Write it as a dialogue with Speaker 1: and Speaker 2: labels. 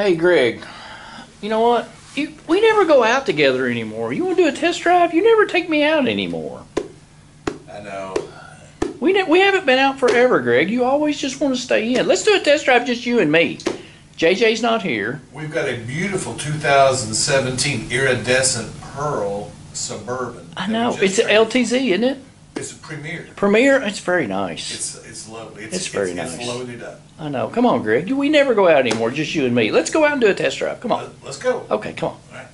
Speaker 1: Hey, Greg, you know what? You, we never go out together anymore. You want to do a test drive? You never take me out anymore.
Speaker 2: I know.
Speaker 1: We ne- we haven't been out forever, Greg. You always just want to stay in. Let's do a test drive, just you and me. JJ's not here.
Speaker 2: We've got a beautiful 2017 iridescent pearl suburban.
Speaker 1: I know it's an. LTZ, isn't it?
Speaker 2: It's a premier.
Speaker 1: Premier. It's very nice.
Speaker 2: It's it's lovely. It's,
Speaker 1: It's very nice.
Speaker 2: It's loaded up.
Speaker 1: I know. Come on, Greg. We never go out anymore. Just you and me. Let's go out and do a test drive. Come on.
Speaker 2: Let- Let's go.
Speaker 1: Okay, come on.
Speaker 2: All right.